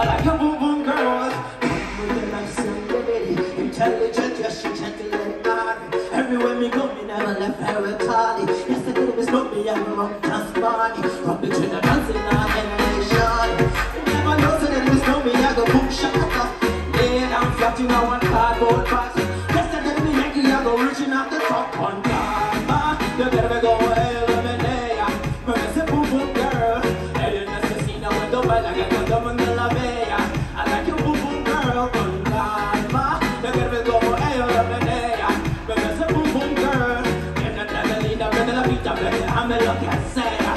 I like your boom boom girls. Intelligent, yes, she gentle and naughty. Everywhere me go, me never left her a tardy. Yesterday me smoke me and rum dance party. From the chin dancing on nation. You never know, so then me smoke me, I go boom shaka. Lay down flat in a one cardboard box up the top one drama. You better go eliminate. Merece pum pum girl. Eres una asesina cuando baila que todo el mundo la vea. I like your pum pum girl con calma. You better go eliminate. Merece pum pum girl. Que no trae linda, prende la pista, déjame lo que sea.